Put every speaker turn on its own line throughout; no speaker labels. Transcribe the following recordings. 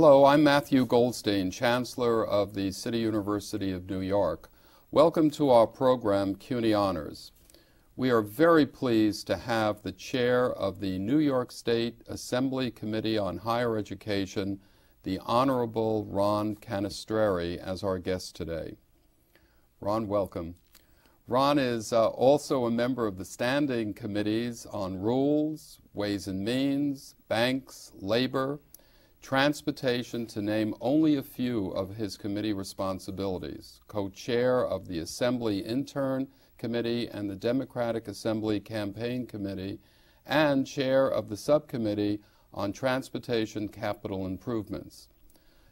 Hello, I'm Matthew Goldstein, Chancellor of the City University of New York. Welcome to our program, CUNY Honors. We are very pleased to have the chair of the New York State Assembly Committee on Higher Education, the Honorable Ron Canestrari, as our guest today. Ron, welcome. Ron is uh, also a member of the standing committees on rules, ways and means, banks, labor, transportation, to name only a few of his committee responsibilities. Co chair of the Assembly Intern Committee and the Democratic Assembly Campaign Committee, and chair of the subcommittee on transportation capital improvements.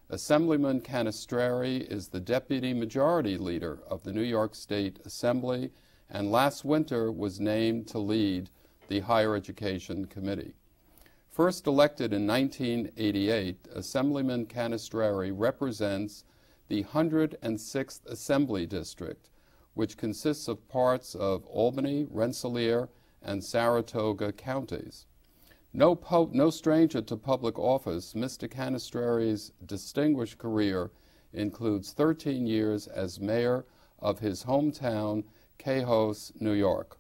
Assemblyman Canestrari is the deputy majority leader of the New York State Assembly and last winter was named to lead the Higher Education Committee. First elected in 1988, Assemblyman Canestrari represents the 106th Assembly District, which consists of parts of Albany, Rensselaer, and Saratoga counties. No, no stranger to public office, Mr. Canestrari's distinguished career includes 13 years as mayor of his hometown, Cohoes, New York.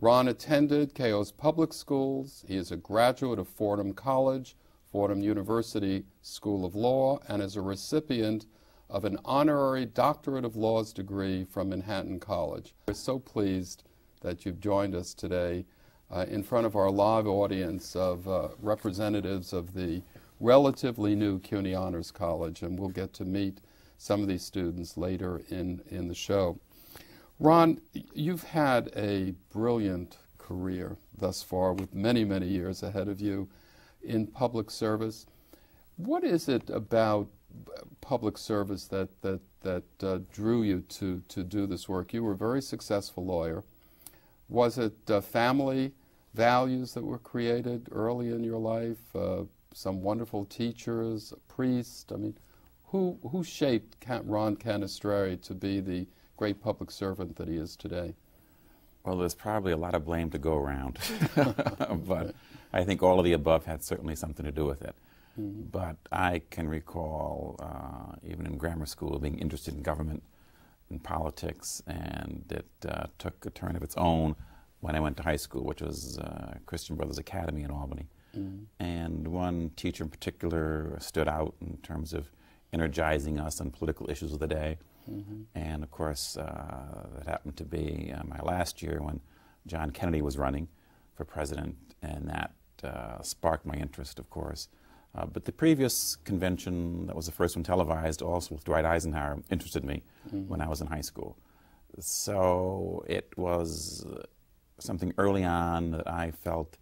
Ron attended Cohoes public schools. He is a graduate of Fordham College, Fordham University School of Law, and is a recipient of an honorary Doctorate of Laws degree from Manhattan College. We're so pleased that you've joined us today uh, in front of our live audience of uh, representatives of the relatively new CUNY Honors College, and we'll get to meet some of these students later in, in the show. Ron, you've had a brilliant career thus far with many, many years ahead of you in public service. What is it about public service that, that, that uh, drew you to, to do this work? You were a very successful lawyer. Was it uh, family values that were created early in your life? Uh, some wonderful teachers, a priest? I mean, who, who shaped Ron Canestrari to be the great public servant that he is today?
Well, there's probably a lot of blame to go around, but I think all of the above had certainly something to do with it. Mm -hmm. But I can recall, uh, even in grammar school, being interested in government and politics, and it uh, took a turn of its own when I went to high school, which was uh, Christian Brothers Academy in Albany. Mm. And one teacher in particular stood out in terms of energizing us on political issues of the day. Mm -hmm. And of course, uh, that happened to be uh, my last year when John Kennedy was running for president, and that uh, sparked my interest, of course. Uh, but the previous convention, that was the first one televised, also with Dwight Eisenhower, interested me mm -hmm. when I was in high school. So it was something early on that I felt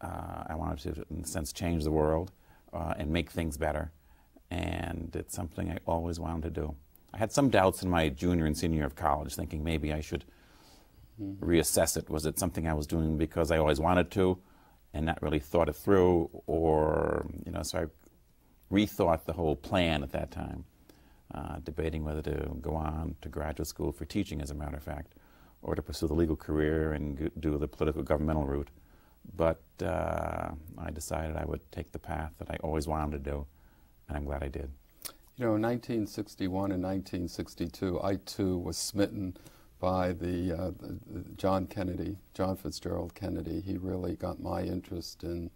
uh, I wanted to, in a sense, change the world uh, and make things better. And it's something I always wanted to do. I had some doubts in my junior and senior year of college, thinking maybe I should reassess it. Was it something I was doing because I always wanted to and not really thought it through? Or, you know, so I rethought the whole plan at that time, uh, debating whether to go on to graduate school for teaching, as a matter of fact or to pursue the legal career and do the political governmental route. But uh, I decided I would take the path that I always wanted to do, and I'm glad I did.
You know, in 1961 and 1962, I too was smitten by the, uh, the, John Kennedy, John Fitzgerald Kennedy. He really got my interest in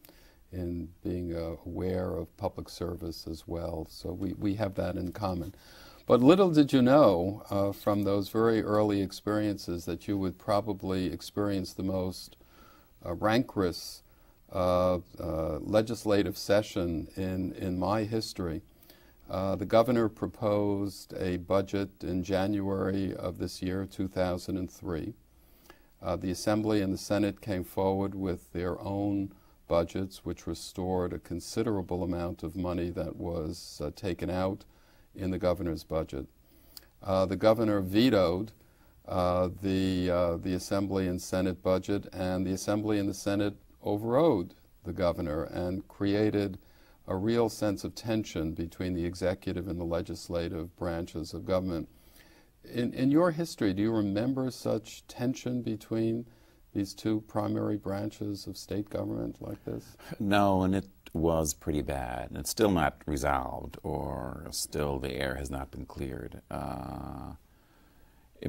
in being uh, aware of public service as well. So we, we have that in common. But little did you know uh, from those very early experiences that you would probably experience the most uh, rancorous uh, uh legislative session in, in my history. Uh, the governor proposed a budget in January of this year, 2003. Uh, the Assembly and the Senate came forward with their own budgets, which restored a considerable amount of money that was taken out in the governor's budget. Uh, the governor vetoed uh, the, uh, the Assembly and Senate budget, and the Assembly and the Senate overrode the governor and created a real sense of tension between the executive and the legislative branches of government. In, in your history, do you remember such tension between these two primary branches of state government like this?
No, and it was pretty bad, and it's still not resolved, or still the air has not been cleared. Uh,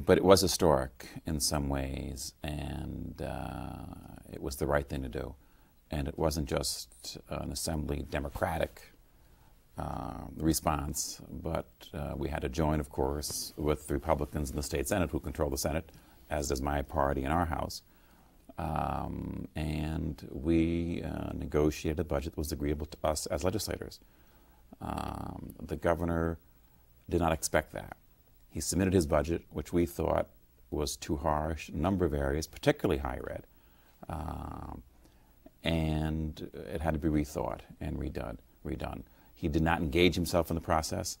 but it was historic in some ways, and uh, it was the right thing to do. And it wasn't just an assembly democratic uh, response, but uh, we had to join, of course, with the Republicans in the state Senate who control the Senate, as does my party in our House. Um, and we uh, negotiated a budget that was agreeable to us as legislators. Um, the governor did not expect that. He submitted his budget, which we thought was too harsh, a number of areas, particularly higher ed. Um, and it had to be rethought and redone. redone. He did not engage himself in the process,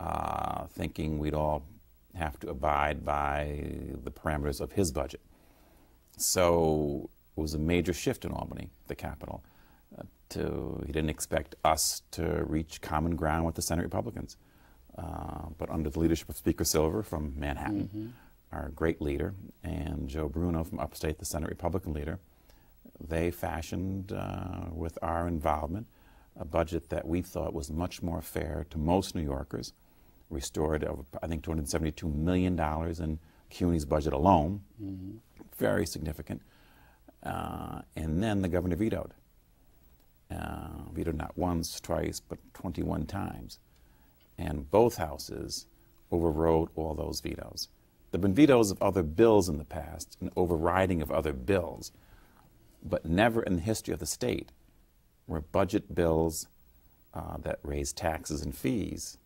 uh, thinking we'd all have to abide by the parameters of his budget. So it was a major shift in Albany, the capital. Uh, to, he didn't expect us to reach common ground with the Senate Republicans. Uh, but under the leadership of Speaker Silver from Manhattan, mm-hmm. our great leader, and Joe Bruno from upstate, the Senate Republican leader, they fashioned, uh, with our involvement, a budget that we thought was much more fair to most New Yorkers, restored, I think, $272 million in CUNY's budget alone, mm-hmm. very significant. Uh, and then the governor vetoed. Uh, vetoed not once, twice, but 21 times. And both houses overrode all those vetoes. There have been vetoes of other bills in the past, and overriding of other bills, but never in the history of the state were budget bills uh, that raised taxes and fees.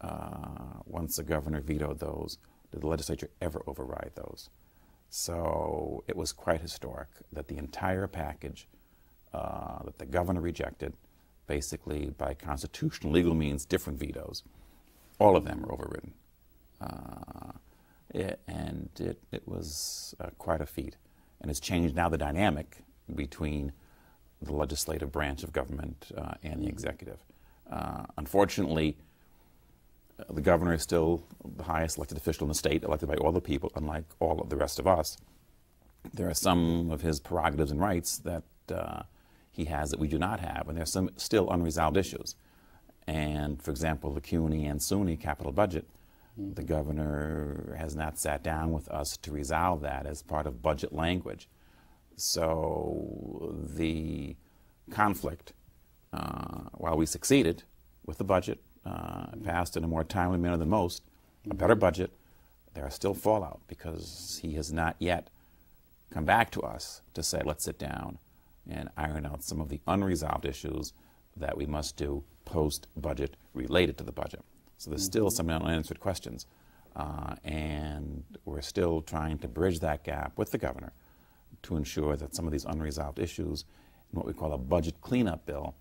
Uh, once the governor vetoed those, did the legislature ever override those? So it was quite historic that the entire package uh, that the governor rejected, basically by constitutional legal means, different vetoes, all of them were overridden. Uh, it, and it, it was uh, quite a feat. And it's changed now the dynamic between the legislative branch of government uh, and the executive. Uh, unfortunately, uh, the governor is still the highest elected official in the state, elected by all the people, unlike all of the rest of us. There are some of his prerogatives and rights that uh, he has that we do not have, and there are some still unresolved issues. And for example, the CUNY and SUNY capital budget, mm-hmm. the governor has not sat down with us to resolve that as part of budget language. So the conflict, uh, while we succeeded with the budget, uh, passed in a more timely manner than most, a better budget, there are still fallout because he has not yet come back to us to say, let's sit down and iron out some of the unresolved issues that we must do post budget related to the budget. So there's still some unanswered questions. Uh, and we're still trying to bridge that gap with the governor to ensure that some of these unresolved issues in what we call a budget cleanup bill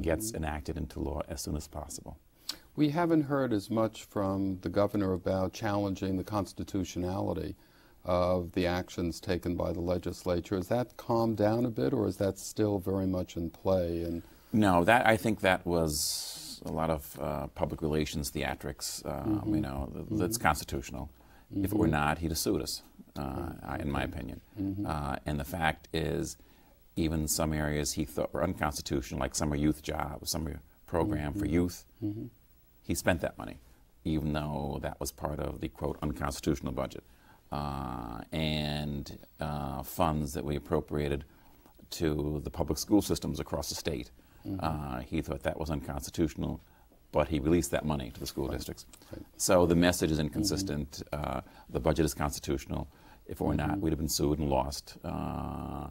gets mm-hmm. enacted into law as soon as possible.
We haven't heard as much from the governor about challenging the constitutionality of the actions taken by the legislature. Has that calmed down a bit, or is that still very much in play? And
no, that I think that was a lot of uh, public relations theatrics. Um, mm-hmm. You know, that's mm-hmm. constitutional. If it were mm-hmm. not, he'd have sued us uh, in my opinion. Mm-hmm. Uh, and the fact is, even some areas he thought were unconstitutional, like summer youth job, summer program mm-hmm. for youth, mm-hmm. he spent that money, even though that was part of the quote unconstitutional budget. Uh, and uh, funds that we appropriated to the public school systems across the state. Mm-hmm. Uh, he thought that was unconstitutional but he released that money to the school right. districts. Right. So the message is inconsistent. Mm-hmm. Uh, the budget is constitutional. If it were not, mm-hmm. we'd have been sued and lost. Uh,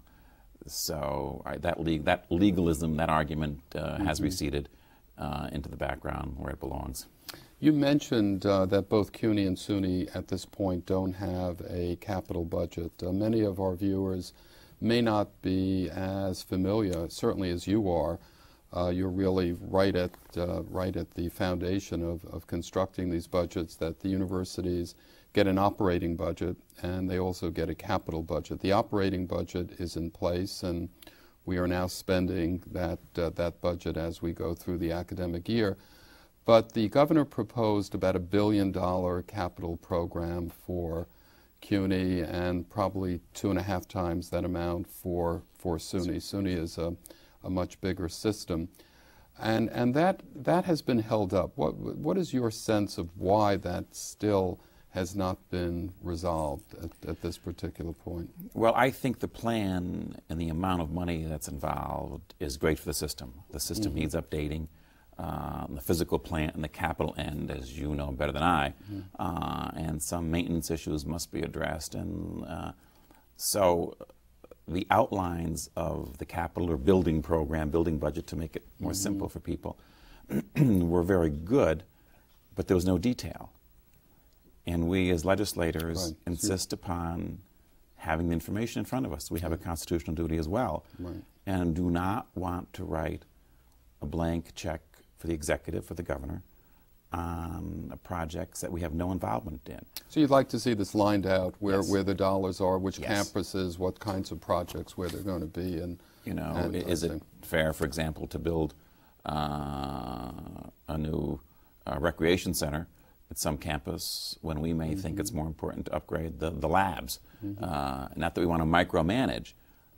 so I, that, le- that legalism, that argument uh, mm-hmm. has receded uh, into the background where it belongs.
You mentioned uh, that both CUNY and SUNY at this point don't have a capital budget. Uh, many of our viewers may not be as familiar, certainly as you are. Uh, you're really right at uh, right at the foundation of, of constructing these budgets. That the universities get an operating budget and they also get a capital budget. The operating budget is in place and we are now spending that, uh, that budget as we go through the academic year. But the governor proposed about a billion dollar capital program for CUNY and probably two and a half times that amount for, for SUNY. SUNY is a, a much bigger system. And, and that, that has been held up. What, what is your sense of why that still has not been resolved at, at this particular point?
Well, I think the plan and the amount of money that's involved is great for the system. The system mm -hmm. needs updating. Uh, the physical plant and the capital end, as you know better than I, mm -hmm. uh, and some maintenance issues must be addressed. And uh, so the outlines of the capital or building program, building budget to make it more mm -hmm. simple for people, were very good, but there was no detail. And we as legislators right. insist upon having the information in front of us. We have a constitutional duty as well. Right. And do not want to write a blank check for the executive, for the governor, on projects that we have no involvement in.
So you'd like to see this lined out, where, yes. where the dollars are, which yes. campuses, what kinds of projects, where they're going to be, and
you know, and is it fair, for example, to build uh, a new uh, recreation center at some campus when we may mm -hmm. think it's mm-hmm. more important to upgrade the, the labs. Mm -hmm. uh, not that we want to micromanage,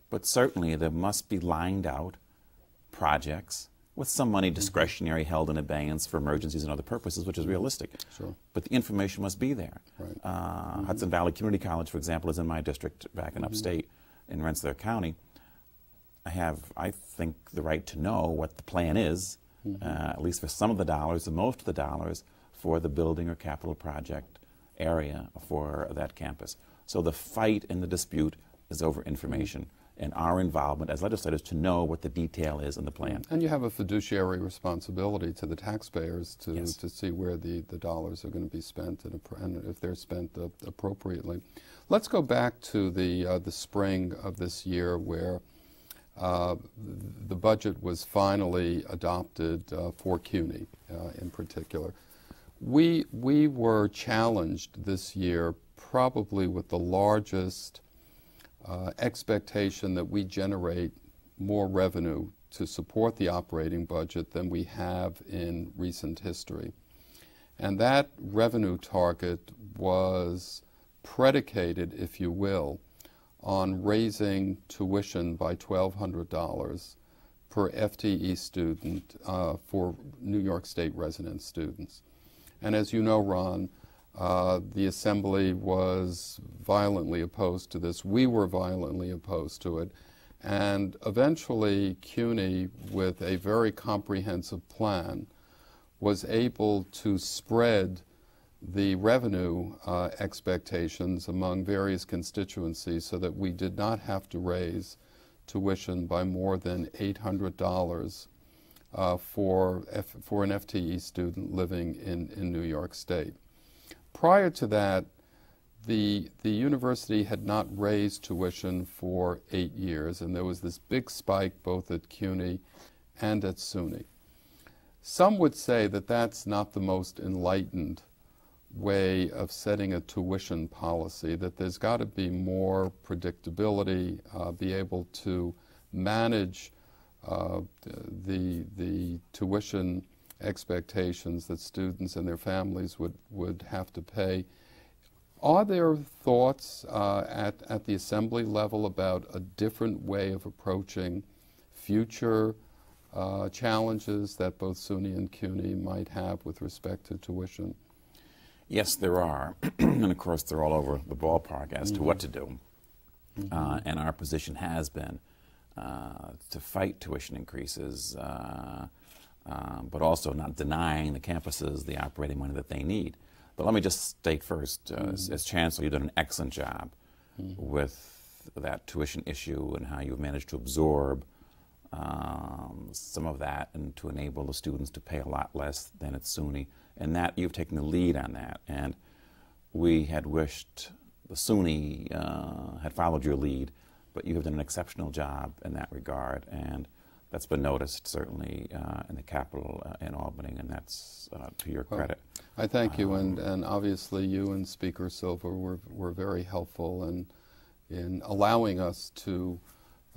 but certainly there must be lined out projects with some money mm-hmm. discretionary mm -hmm. held in abeyance for emergencies and other purposes, which is mm-hmm. realistic.
Sure.
But the information must be there. Right. Uh, Hudson Valley Community College, for example, is in my district back in upstate in Rensselaer County. I have, I think, the right to know what the plan is, uh, at least for some of the dollars, and most of the dollars, for the building or capital project area for that campus. So the fight and the dispute is over information and our involvement as legislators to know what the detail is in the plan.
And you have a fiduciary responsibility to the taxpayers to, yes. to see where the, the dollars are going to be spent and, and if they're spent uh, appropriately. Let's go back to the, uh, the spring of this year where uh, the budget was finally adopted uh, for CUNY uh, in particular. We, we were challenged this year probably with the largest uh, expectation that we generate more revenue to support the operating budget than we have in recent history. And that revenue target was predicated, if you will, on raising tuition by $1,200 per FTE student uh, for New York State resident students. And as you know, Ron, uh, the Assembly was violently opposed to this. We were violently opposed to it. And eventually, CUNY, with a very comprehensive plan, was able to spread the revenue uh, expectations among various constituencies so that we did not have to raise tuition by more than $800 uh, for, F, for an FTE student living in, in New York State. Prior to that, the, the university had not raised tuition for eight years, and there was this big spike both at CUNY and at SUNY. Some would say that that's not the most enlightened way of setting a tuition policy, that there's got to be more predictability, uh, be able to manage uh, the, the tuition expectations that students and their families would, would have to pay. Are there thoughts uh, at, at the assembly level about a different way of approaching future uh, challenges that both SUNY and CUNY might have with respect to tuition?
Yes, there are. and of course, they're all over the ballpark as mm -hmm. to what to do. Mm -hmm. and our position has been uh, to fight tuition increases, uh, uh, but also not denying the campuses the operating money that they need. But let me just state first, mm -hmm. as, as, Chancellor, you've done an excellent job mm -hmm. with that tuition issue and how you've managed to absorb um, some of that and to enable the students to pay a lot less than at SUNY. And that you've taken the lead on that. And we had wished the SUNY uh, had followed your lead but you have done an exceptional job in that regard, and that's been noticed certainly uh, in the capital uh, in Albany, and that's uh, to your well, credit.
I thank you, and, um, and obviously you and Speaker Silver were, were very helpful in, in allowing us to,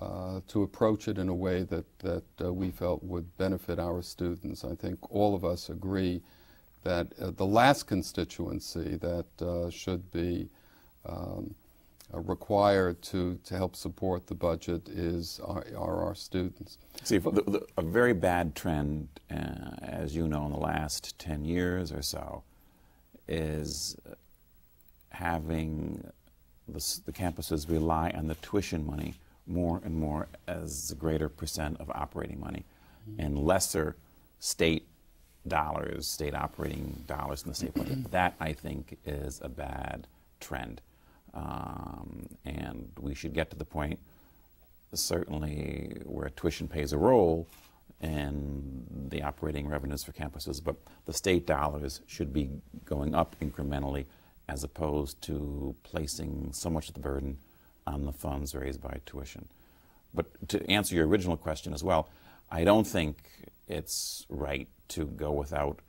uh, to approach it in a way that, that uh, we felt would benefit our students. I think all of us agree that uh, the last constituency that should be um, uh, required to, to help support the budget is are, are our students.
See, the, the, a very bad trend, uh, as you know, in the last 10 years or so, is having the, the campuses rely on the tuition money more and more as a greater percent of operating money mm-hmm. and lesser state dollars, state operating dollars in the state budget. that, I think, is a bad trend. Um, and we should get to the point, certainly, where tuition plays a role in the operating revenues for campuses, but the state dollars should be going up incrementally as opposed to placing so much of the burden on the funds raised by tuition. But to answer your original question as well, I don't think it's right to go without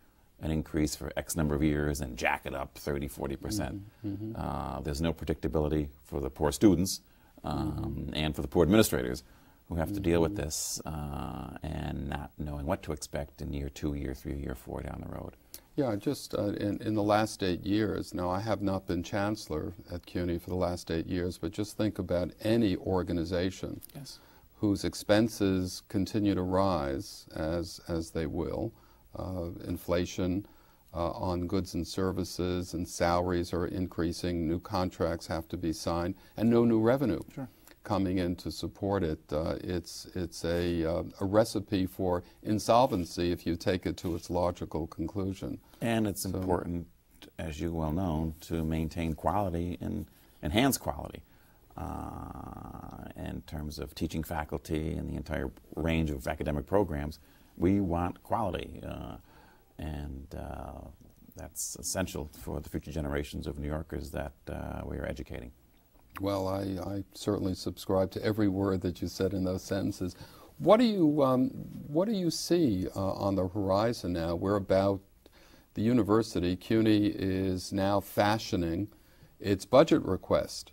an increase for X number of years and jack it up 30, 40 percent. Mm-hmm. Uh, there's no predictability for the poor students um, mm-hmm. and for the poor administrators who have to deal with mm-hmm. this uh, and not knowing what to expect in year two, year three, year four down the road.
Yeah, just uh, in, in the last eight years, now I have not been chancellor at CUNY for the last eight years, but just think about any organization
yes.
whose expenses continue to rise as, as they will. Uh, inflation uh, on goods and services and salaries are increasing, new contracts have to be signed, and no new revenue.
Sure
coming in to support it. Uh, it's it's a, uh, a recipe for insolvency if you take it to its logical conclusion.
And it's so, important, as you well know, to maintain quality and enhance quality uh, in terms of teaching faculty and the entire range of academic programs. We want quality, uh, and uh, that's essential for the future generations of New Yorkers that uh, we are educating.
Well, I, I, certainly subscribe to every word that you said in those sentences. What do you, um, what do you see uh, on the horizon now? We're about the university. CUNY is now fashioning its budget request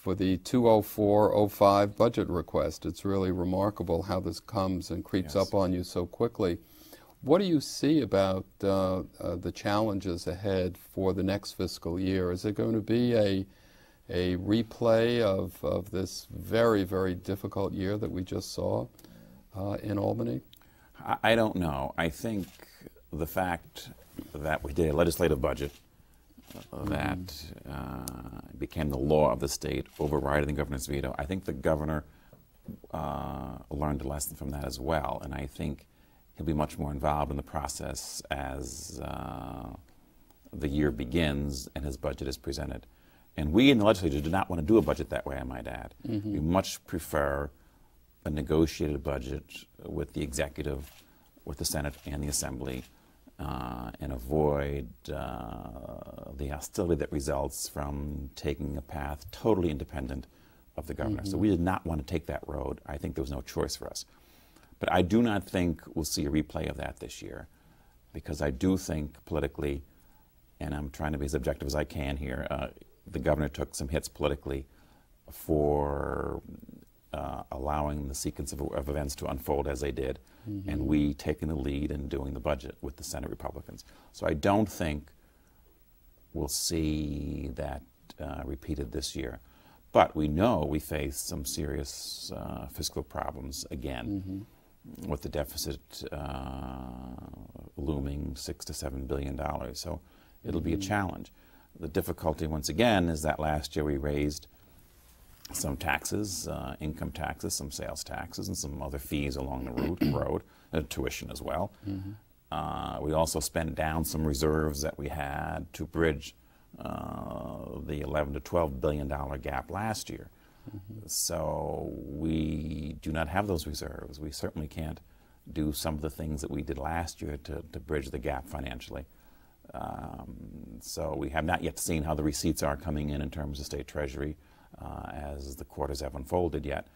for the 204-05 budget request. It's really remarkable how this comes and creeps yes. up on you so quickly. What do you see about uh, uh, the challenges ahead for the next fiscal year? Is it going to be a a replay of, of this very, very difficult year that we just saw uh, in Albany?
I don't know. I think the fact that we did a legislative budget that uh, became the law of the state, overriding the governor's veto, I think the governor uh, learned a lesson from that as well. And I think he'll be much more involved in the process as uh, the year begins and his budget is presented. And we in the legislature do not want to do a budget that way, I might add. Mm-hmm. We much prefer a negotiated budget with the executive, with the Senate and the Assembly, uh, and avoid uh, the hostility that results from taking a path totally independent of the governor. Mm-hmm. So we did not want to take that road. I think there was no choice for us. But I do not think we'll see a replay of that this year because I do think politically, and I'm trying to be as objective as I can here, uh, the governor took some hits politically for uh, allowing the sequence of, of, events to unfold as they did, mm-hmm. and we taking the lead in doing the budget with the Senate Republicans. So I don't think we'll see that uh, repeated this year. But we know we face some serious uh, fiscal problems again, mm-hmm. with the deficit uh, looming six to seven billion dollars. So it'll mm-hmm. be a mm-hmm. challenge. The difficulty, once again, is that last year we raised some taxes, uh, income taxes, some sales taxes, and some other fees along the route, road, uh, tuition as well. Mm-hmm. Uh, we also spent down some reserves that we had to bridge uh, the 11 to 12 billion dollar gap last year. Mm-hmm. So we do not have those reserves. We certainly can't do some of the things that we did last year to, to bridge the gap financially. Um, so we have not yet seen how the receipts are coming in in terms of state treasury uh, as the quarters have unfolded yet.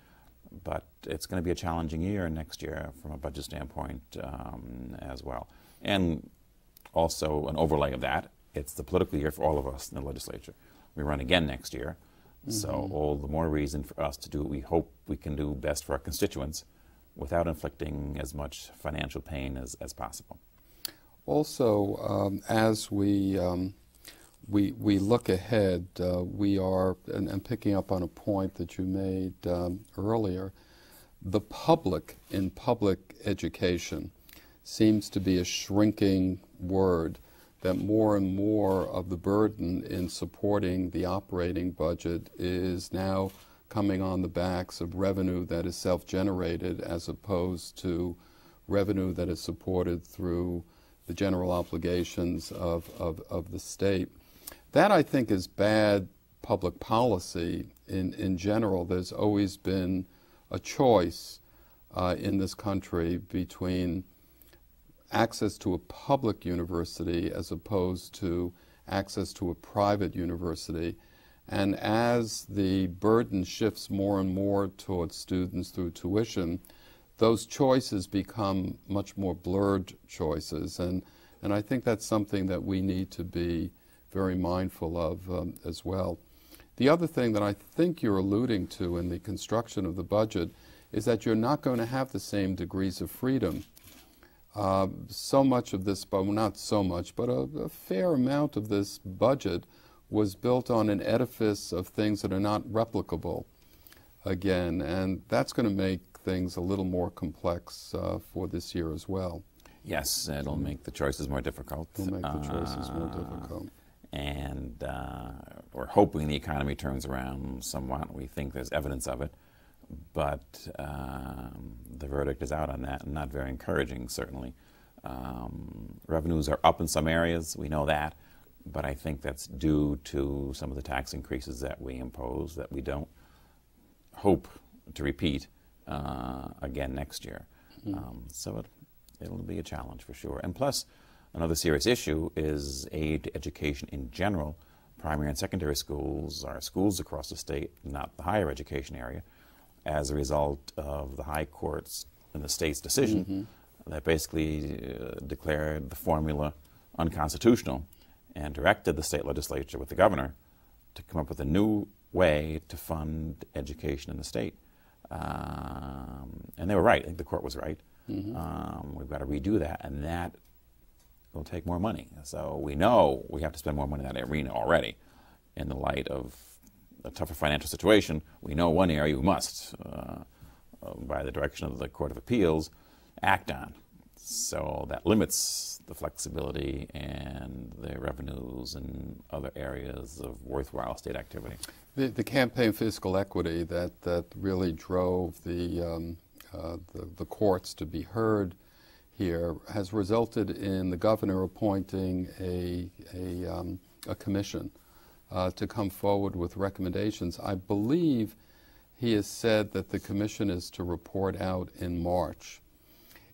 But it's going to be a challenging year next year from a budget standpoint um, as well. And also an overlay of that, it's the political year for all of us in the legislature. We run again next year. Mm-hmm. So all the more reason for us to do what we hope we can do best for our constituents without inflicting as much financial pain as, as possible.
Also, um, as we um, we, we look ahead, uh, we are, and, and, picking up on a point that you made um, earlier, the public in public education seems to be a shrinking word, that more and more of the burden in supporting the operating budget is now coming on the backs of revenue that is self generated as opposed to revenue that is supported through the general obligations of, of, of the state. That, I think, is bad public policy in, in general. There's always been a choice uh, in this country between access to a public university as opposed to access to a private university. And as the burden shifts more and more towards students through tuition, those choices become much more blurred choices. And, and I think that's something that we need to be very mindful of um, as well. The other thing that I think you're alluding to in the construction of the budget is that you're not going to have the same degrees of freedom. Uh, so much of this, but well, not so much, but a, a, fair amount of this budget was built on an edifice of things that are not replicable again, and that's going to make things a little more complex uh, for this year as well.
Yes, it'll make the choices more difficult.
It'll make the choices uh, more difficult.
And uh, we're hoping the economy turns around somewhat. We think there's evidence of it but um, the verdict is out on that and not very encouraging, certainly. Um, revenues are up in some areas, we know that, but I think that's due to some of the tax increases that we impose that we don't hope to repeat uh, again next year. Mm. Um, so it, it'll be a challenge for sure. And plus, another serious issue is aid to education in general. Primary and secondary schools are schools across the state, not the higher education area as a result of the high courts and the state's decision mm-hmm. that basically uh, declared the formula unconstitutional and directed the state legislature with the governor to come up with a new way to fund education in the state. Um, and they were right. I think the court was right. Mm-hmm. Um, we've got to redo that, and that will take more money. So we know we have to spend more money in that arena already in the light of a tougher financial situation, we know one area we must, uh, uh, by the direction of the Court of Appeals, act on. So that limits the flexibility and the revenues in other areas of worthwhile state activity.
The, the campaign fiscal equity that, that really drove the, um, uh, the, the courts to be heard here has resulted in the governor appointing a, a, um, a commission uh, to come forward with recommendations. I believe he has said that the commission is to report out in March.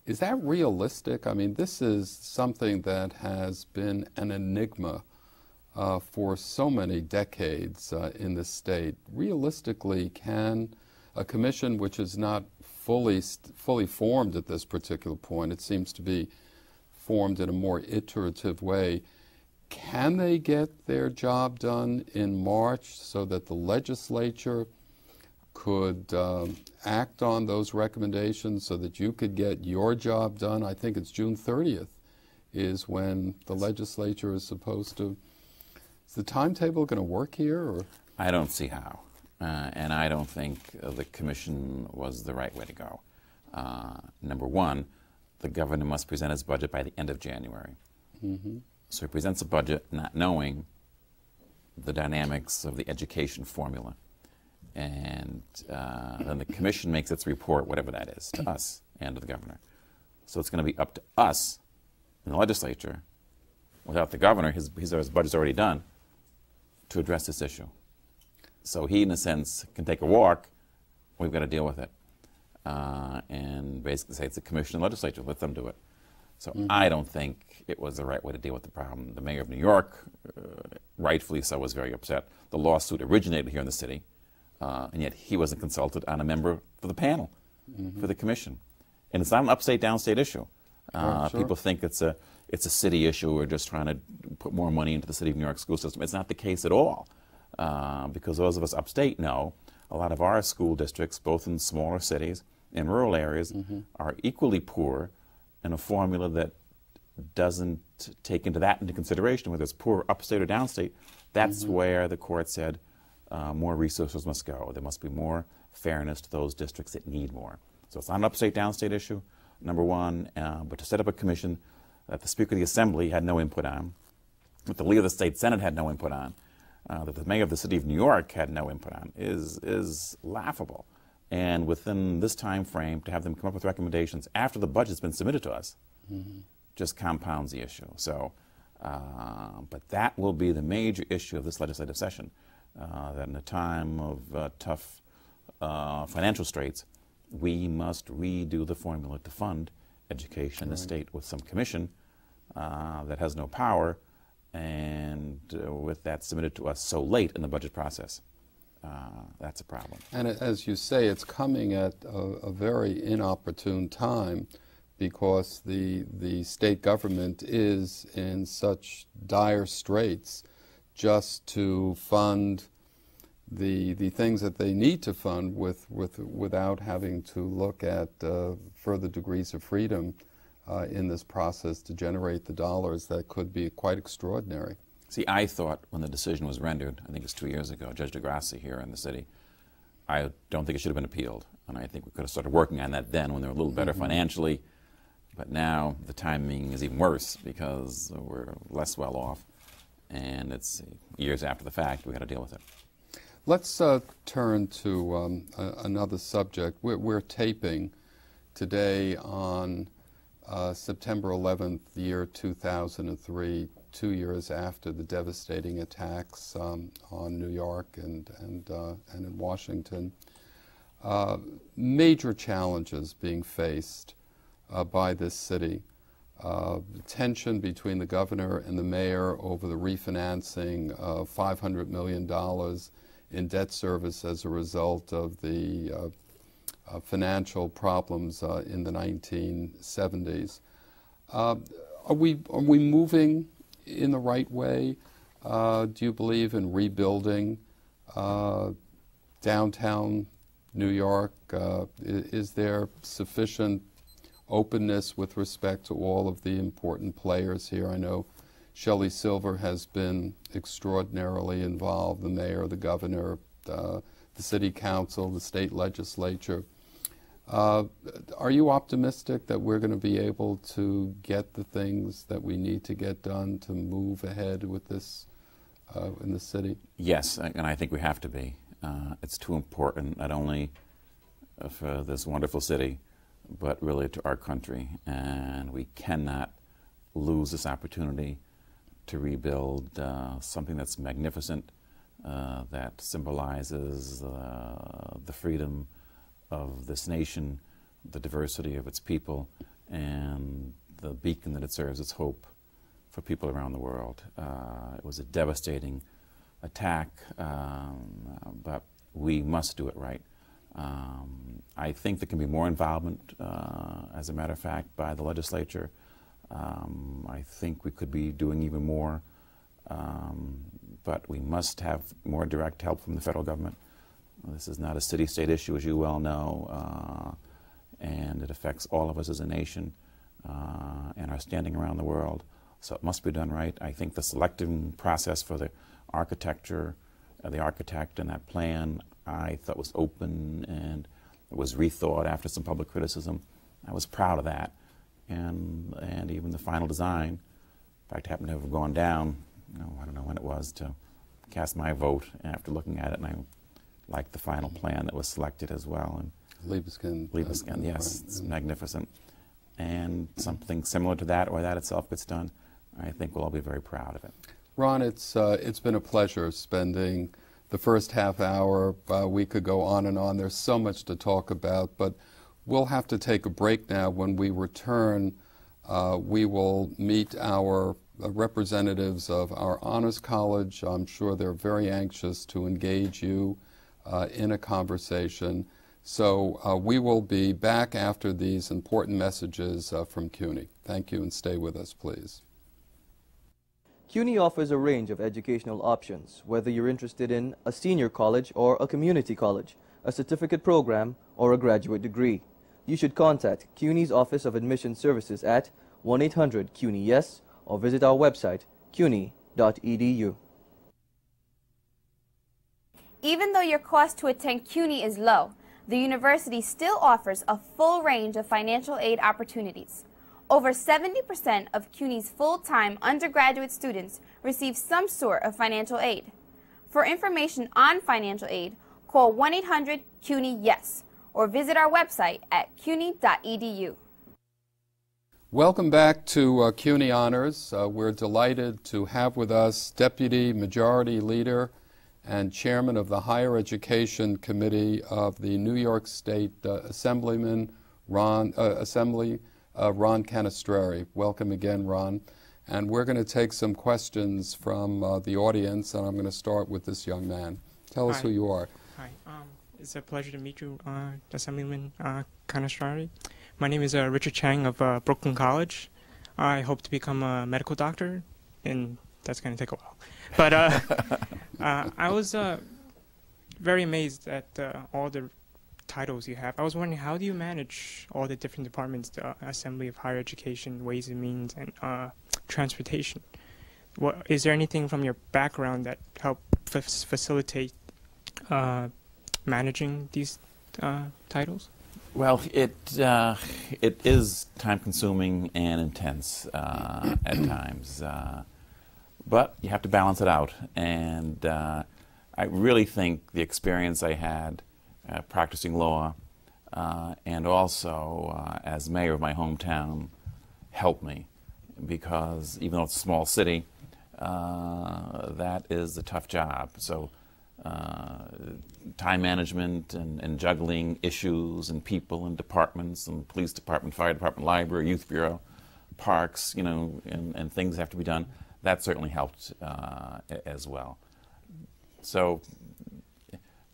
Is that realistic? I mean, this is something that has been an enigma uh, for so many decades uh, in the state. Realistically, can a commission which is not fully fully formed at this particular point, it seems to be formed in a more iterative way, can they get their job done in March so that the legislature could um, act on those recommendations so that you could get your job done? I think it's June 30th is when the legislature is supposed to. Is the timetable going to work here? Or?
I don't see how. Uh, and I don't think uh, the commission was the right way to go. Uh, number one, the governor must present his budget by the end of January. Mm-hmm. So he presents a budget not knowing the dynamics of the education formula. And uh, then the commission makes its report, whatever that is, to us and to the governor. So it's going to be up to us in the legislature, without the governor, his, his, his budget's already done, to address this issue. So he, in a sense, can take a walk. We've got to deal with it. Uh, and basically say it's the commission and legislature, let them do it. So mm-hmm. I don't think it was the right way to deal with the problem. The mayor of New York, uh, rightfully so, was very upset. The lawsuit originated here in the city, uh, and yet he wasn't consulted on a member for the panel, mm-hmm. for the commission. And it's not an upstate downstate issue. Uh, oh, sure. People think it's a it's a city issue. We're just trying to put more money into the city of New York school system. It's not the case at all, uh, because those of us upstate know a lot of our school districts, both in smaller cities and rural areas, mm-hmm. are equally poor and a formula that doesn't take into that into consideration, whether it's poor upstate or downstate, that's mm-hmm. where the court said uh, more resources must go. There must be more fairness to those districts that need more. So it's not an upstate downstate issue, number one, uh, but to set up a commission that the Speaker of the Assembly had no input on, that the leader of the state Senate had no input on, uh, that the mayor of the city of New York had no input on, is, is laughable. And within this time frame, to have them come up with recommendations after the budget's been submitted to us, mm-hmm. just compounds the issue. So, uh, but that will be the major issue of this legislative session. Uh, that in a time of uh, tough uh, financial straits, we must redo the formula to fund education in the state with some commission uh, that has no power, and uh, with that submitted to us so late in the budget process. Uh, that's a problem.
And as you say, it's coming at a, a, very inopportune time because the, the state government is in such dire straits just to fund the, the things that they need to fund with, with, without having to look at uh, further degrees of freedom uh, in this process to generate the dollars that could be quite extraordinary.
See, I thought when the decision was rendered, I think it's two years ago, Judge DeGrasse here in the city, I don't think it should have been appealed. And I think we could have started working on that then when they were a little better mm-hmm. financially. But now the timing is even worse because we're less well off. And it's years after the fact, we got to deal with it.
Let's uh, turn to um, a, another subject. We're, we're, taping today on uh, September 11th, year 2003, two years after the devastating attacks um, on New York and, and, uh, and in Washington. Uh, major challenges being faced uh, by this city. Uh, tension between the governor and the mayor over the refinancing of $500 million in debt service as a result of the uh, uh, financial problems uh, in the 1970s. Uh, are we are we moving in the right way? Uh, do you believe in rebuilding uh, downtown New York? is there sufficient openness with respect to all of the important players here? I know Shelley Silver has been extraordinarily involved, the mayor, the governor, uh, the city council, the state legislature. Uh, are you optimistic that we're going to be able to get the things that we need to get done to move ahead with this uh, in the city?
Yes, and I think we have to be. Uh, it's too important, not only for this wonderful city, but really to our country. And we cannot lose this opportunity to rebuild uh, something that's magnificent, uh, that symbolizes uh, the freedom of this nation, the diversity of its people, and the beacon that it serves as hope for people around the world. Uh, it was a devastating attack, um, but we must do it right. Um, I think there can be more involvement, uh, as a matter of fact, by the legislature um, I think we could be doing even more, um, but we must have more direct help from the federal government. This is not a city state issue, as you well know, uh, and it affects all of us as a nation uh, and our standing around the world. So it must be done right. I think the selecting process for the architecture, uh, the architect, and that plan I thought was open and it was rethought after some public criticism. I was proud of that and, and even the final design. In fact, I happened to have gone down, you know, I don't know when it was, to cast my vote after looking at it, and I liked the final plan that was selected as well. And
Libeskind.
Libeskind, yes, it's magnificent. And something similar to that, or that itself gets done, I think we'll all be very proud of it.
Ron, it's, uh, it's been a pleasure spending the first half hour. Uh, we could go on and on. There's so much to talk about, but We'll have to take a break now. When we return, uh, we will meet our uh, representatives of our Honors College. I'm sure they're very anxious to engage you in a conversation. So uh, we will be back after these important messages uh, from CUNY. Thank you and stay with us, please.
CUNY offers a range of educational options, whether you're interested in a senior college or a community college, a certificate program, or a graduate degree you should contact CUNY's Office of Admission Services at 1-800-CUNY-YES or visit our website, cuny.edu.
Even though your cost to attend CUNY is low, the university still offers a full range of financial aid opportunities. Over 70% of CUNY's full-time undergraduate students receive some sort of financial aid. For information on financial aid, call 1-800-CUNY-YES or visit our website at cuny.edu.
Welcome back to uh, CUNY Honors. Uh, we're delighted to have with us Deputy Majority Leader and Chairman of the Higher Education Committee of the New York State uh, Assemblyman Ron uh, Assembly uh, Ron Canestrari. Welcome again, Ron. And we're going to take some questions from uh, the audience, and I'm going to start with this young man. Tell us
Hi.
who you are.
Hi, um, it's a pleasure to meet you, uh, Assemblyman uh, Canestrari. My name is uh, Richard Chang of uh, Brooklyn College. I hope to become a medical doctor, and that's going to take a while. But uh, uh, I was uh, very amazed at uh, all the titles you have. I was wondering, how do you manage all the different departments, the Assembly of Higher Education, Ways and Means, and uh, Transportation? What, is there anything from your background that helped facilitate uh, managing these uh, titles?
Well, it uh, it is time consuming and intense uh, at times, uh, but you have to balance it out. And uh, I really think the experience I had uh, practicing law uh, and also uh, as mayor of my hometown helped me because even though it's a small city, uh, that is a tough job. So, uh, time management and, and juggling issues and people and departments and police department, fire department, library, youth bureau, parks, you know, and, and things have to be done. That certainly helped uh, as well. So,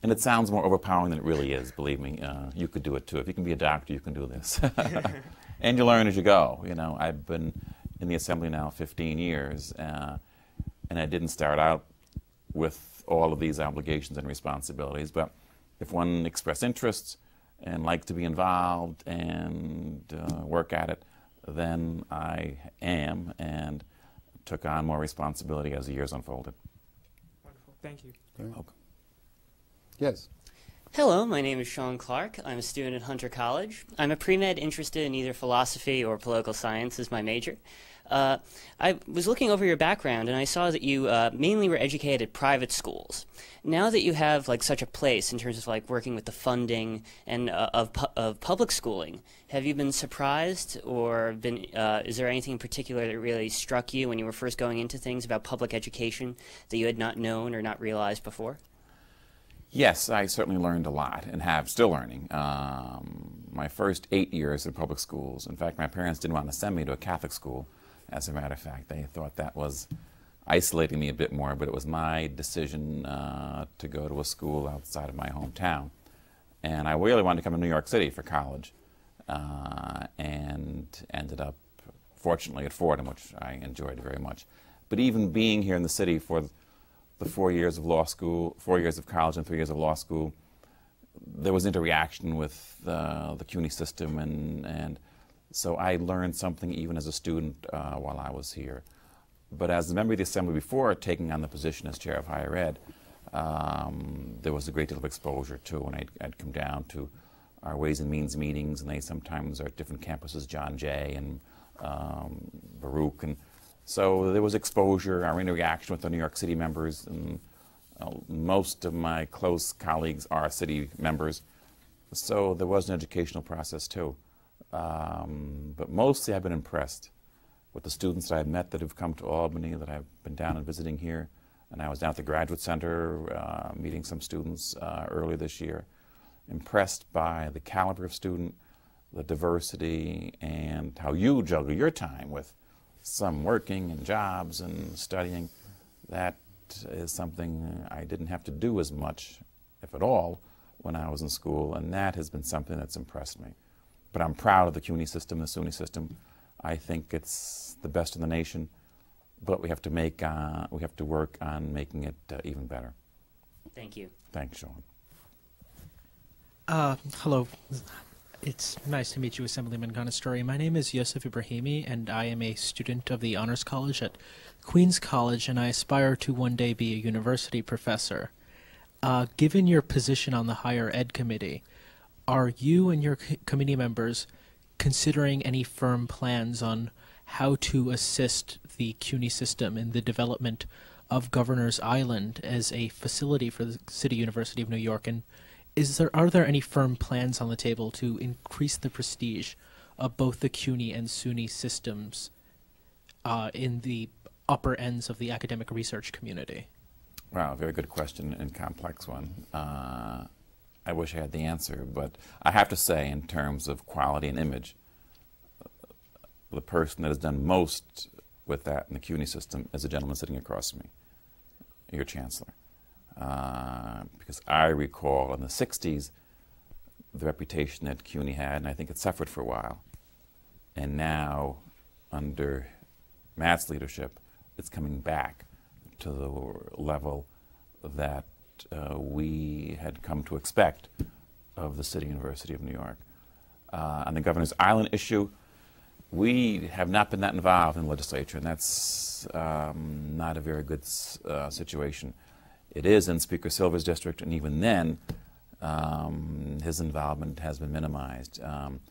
and it sounds more overpowering than it really is, believe me. Uh, you could do it too. If you can be a doctor, you can do this. and you learn as you go. You know, I've been in the assembly now 15 years, uh, and I didn't start out with all of these obligations and responsibilities. But if one expressed interests and liked to be involved and uh, work at it, then I am and took on more responsibility as the years unfolded.
Wonderful. Thank you.
Very welcome. Yes.
Hello, my name is Sean Clark. I'm a student at Hunter College. I'm a pre med interested in either philosophy or political science as my major. Uh, I was looking over your background and I saw that you uh, mainly were educated at private schools. Now that you have like such a place in terms of like working with the funding and uh, of pu- of public schooling, have you been surprised or been uh, is there anything in particular that really struck you when you were first going into things about public education that you had not known or not realized before?
Yes, I certainly learned a lot and have still learning. Um, my first eight years in public schools, in fact, my parents didn't want to send me to a Catholic school. As a matter of fact, they thought that was isolating me a bit more, but it was my decision uh, to go to a school outside of my hometown. And I really wanted to come to New York City for college uh, and ended up, fortunately, at Fordham, which I enjoyed very much. But even being here in the city for the four years of law school, four years of college, and three years of law school, there was interaction with uh, the CUNY system, and, and so I learned something even as a student uh, while I was here. But as a member of the Assembly before taking on the position as chair of higher ed, um, there was a great deal of exposure too. When I'd, I'd come down to our Ways and Means meetings, and they sometimes are at different campuses, John Jay and um, Baruch, and so there was exposure, our interaction with the New York City members, and uh, most of my close colleagues are city members. So there was an educational process too. Um, but mostly I've been impressed with the students that I've met that have come to Albany, that I've been down and visiting here. And I was down at the Graduate Center uh, meeting some students uh, earlier this year. Impressed by the caliber of student, the diversity, and how you juggle your time with some working and jobs and studying. That is something I didn't have to do as much, if at all, when I was in school, and that has been something that's impressed me. But I'm proud of the CUNY system, the SUNY system. I think it's the best in the nation, but we have to make uh, we have to work on making it uh, even better.
Thank you.
Thanks, Sean.
Uh, hello. It's nice to meet you, Assemblyman Canestrari. My name is Yosef Ibrahimi, and I am a student of the Honors College at Queens College, and I aspire to one day be a university professor. Uh, given your position on the Higher Ed Committee, are you and your committee members considering any firm plans on how to assist the CUNY system in the development of Governor's Island as a facility for the City University of New York? And is there are there any firm plans on the table to increase the prestige of both the CUNY and SUNY systems uh, in the upper ends of the academic research community?
Wow, very good question and complex one. Uh, I wish I had the answer, but I have to say, in terms of quality and image, the person that has done most with that in the CUNY system is a gentleman sitting across from me, your chancellor. Uh, because I recall in the 60s the reputation that CUNY had, and I think it suffered for a while. And now, under Matt's leadership, it's coming back to the level that uh, we had come to expect of the City University of New York. Uh, on the Governor's Island issue, we have not been that involved in the legislature, and that's um, not a very good uh, situation. It is in Speaker Silver's district, and even then, um, his involvement has been minimized. Um,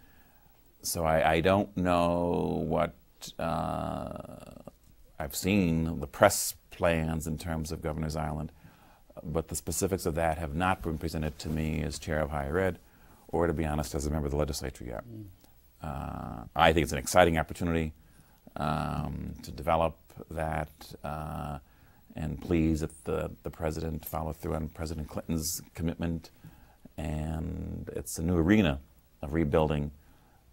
so I, I, don't know what uh, I've seen the press plans in terms of Governor's Island, but the specifics of that have not been presented to me as chair of higher ed, or to be honest, as a member of the legislature yet. Mm. Uh, I think it's an exciting opportunity um, to develop that, uh, and please that the, the president follow through on President Clinton's commitment. And it's a new arena of rebuilding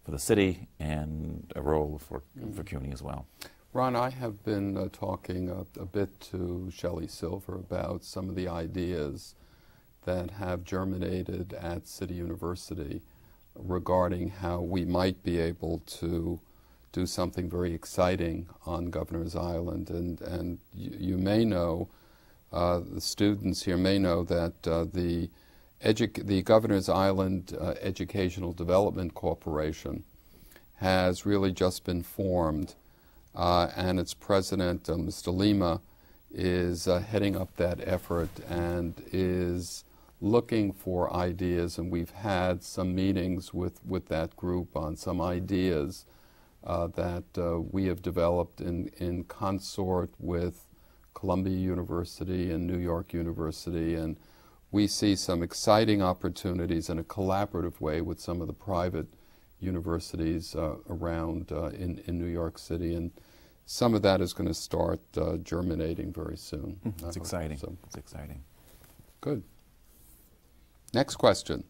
for the city and a role for, mm. for CUNY as well.
Ron, I have been uh, talking a, a, bit to Shelley Silver about some of the ideas that have germinated at City University regarding how we might be able to do something very exciting on Governor's Island. And, and you, may know, uh, the students here may know that uh, the, the Governor's Island uh, Educational Development Corporation has really just been formed, and its president, uh, Mr. Lima, is uh, heading up that effort and is looking for ideas, and we've had some meetings with, with that group on some ideas uh, that uh, we have developed in, in consort with Columbia University and New York University. And we see some exciting opportunities in a collaborative way with some of the private universities uh, around uh, in, in New York City. And some of that is going to start uh, germinating very soon.
Mm, it's exciting. So. It's exciting.
Good. Next question.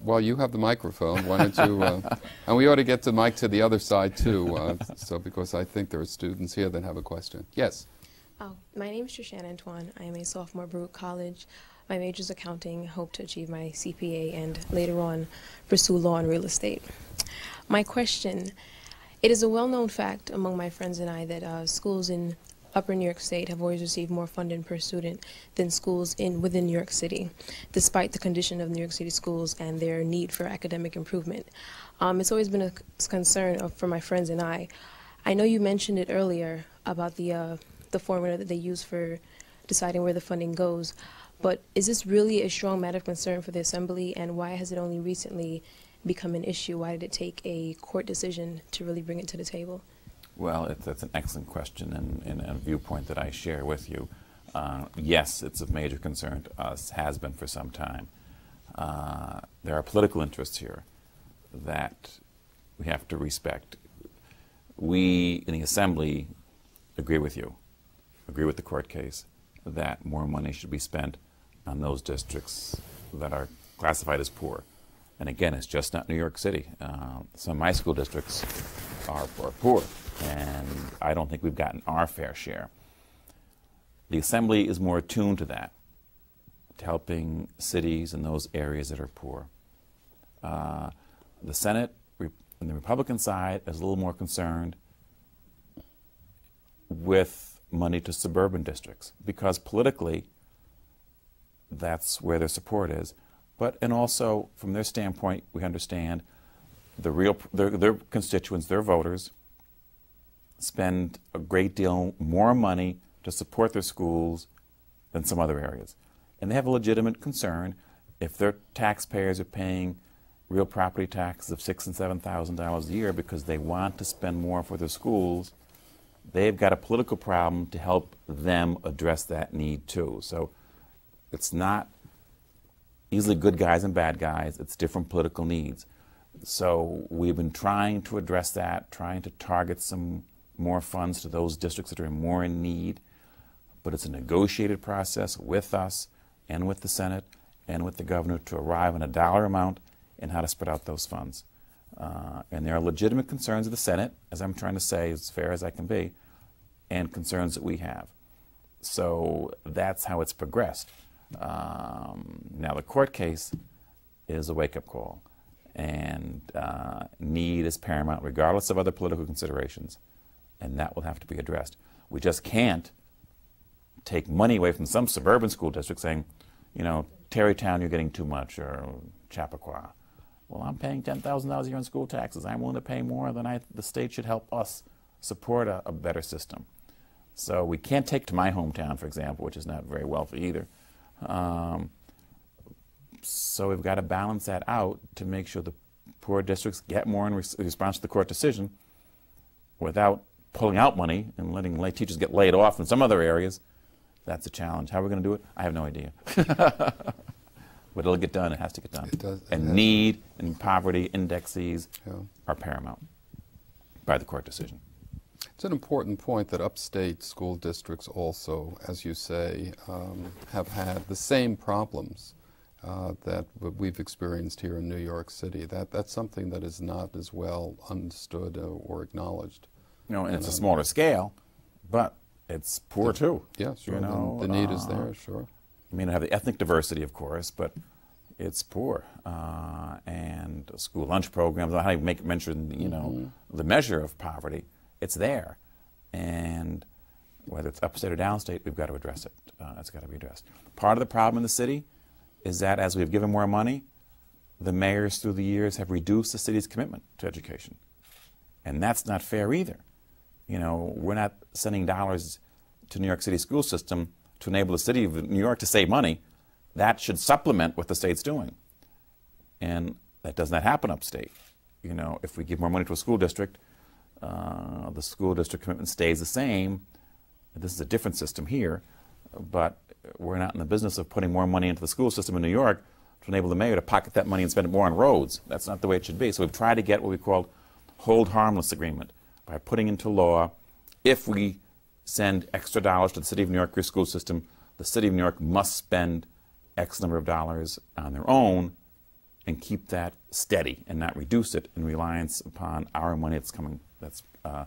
Well, you have the microphone. Why don't you? Uh, and we ought to get the mic to the other side too. Uh, so, because I think there are students here that have a question. Yes.
Oh, my name is Trishan Antoine. I am a sophomore at Baruch College. My major is accounting. Hope to achieve my CPA and later on pursue law and real estate. My question: It is a well-known fact among my friends and I that uh, schools in Upper New York State have always received more funding per student than schools in within New York City, despite the condition of New York City schools and their need for academic improvement. Um, it's always been a concern of, for my friends and I. I know you mentioned it earlier about the uh, the formula that they use for deciding where the funding goes, but is this really a strong matter of concern for the Assembly, and why has it only recently become an issue? Why did it take a court decision to really bring it to the table?
Well, it, that's an excellent question and, and, a viewpoint that I share with you. Uh, yes, it's of major concern to us, has been for some time. Uh, there are political interests here that we have to respect. We in the Assembly agree with you, agree with the court case, that more money should be spent on those districts that are classified as poor. And again, it's just not New York City. Uh, some of my school districts are, are poor and I don't think we've gotten our fair share. The Assembly is more attuned to that, to helping cities and those areas that are poor. Uh, the Senate and the Republican side is a little more concerned with money to suburban districts because politically that's where their support is. But, and also, from their standpoint, we understand the real, their, their constituents, their voters, spend a great deal more money to support their schools than some other areas. And they have a legitimate concern if their taxpayers are paying real property taxes of six and seven thousand dollars a year because they want to spend more for their schools, they've got a political problem to help them address that need too. So it's not easily good guys and bad guys, it's different political needs. So we've been trying to address that, trying to target some more funds to those districts that are more in need. But it's a negotiated process with us and with the Senate and with the governor to arrive on a dollar amount and how to spread out those funds. Uh, and there are legitimate concerns of the Senate, as I'm trying to say, as fair as I can be, and concerns that we have. So that's how it's progressed. Um, now, the court case is a wake up call, and uh, need is paramount, regardless of other political considerations, and that will have to be addressed. We just can't take money away from some suburban school district saying, you know, Tarrytown, you're getting too much, or Chappaqua. Well, I'm paying $10,000 a year in school taxes. I'm willing to pay more than I, the state should help us support a, a better system. So we can't take to my hometown, for example, which is not very wealthy either. Um, so we've got to balance that out to make sure the poor districts get more in res response to the court decision without pulling out money and letting lay teachers get laid off in some other areas. That's a challenge. How are we going to do it? I have no idea. but it'll get done. It has to get done.
It does- it
and need and poverty indexes
Yeah.
are paramount by the court decision.
It's an important point that upstate school districts also, as you say, um, have had the same problems uh, that we've experienced here in New York City. That, that's something that is not as well understood uh, or acknowledged.
You know, and it's a smaller scale, but it's poor too.
Yeah, sure.
You
the-
know,
the, need is
uh,
there, sure.
I mean, I have the ethnic diversity, of course, but it's poor. Uh, and school lunch programs, I make mention, you know, the measure of poverty, it's there. And whether it's upstate or downstate, we've got to address it. Uh, it's got to be addressed. Part of the problem in the city is that as we've given more money, the mayors through the years have reduced the city's commitment to education. And that's not fair either. You know, we're not sending dollars to New York City school system to enable the city of New York to save money. That should supplement what the state's doing. And that does not happen upstate. You know, if we give more money to a school district, uh, the school district commitment stays the same. This is a different system here, but we're not in the business of putting more money into the school system in New York to enable the mayor to pocket that money and spend it more on roads. That's not the way it should be. So we've tried to get what we call hold harmless agreement by putting into law if we send extra dollars to the city of New York your school system, the city of New York must spend X number of dollars on their own and keep that steady and not reduce it in reliance upon our money that's coming that's uh,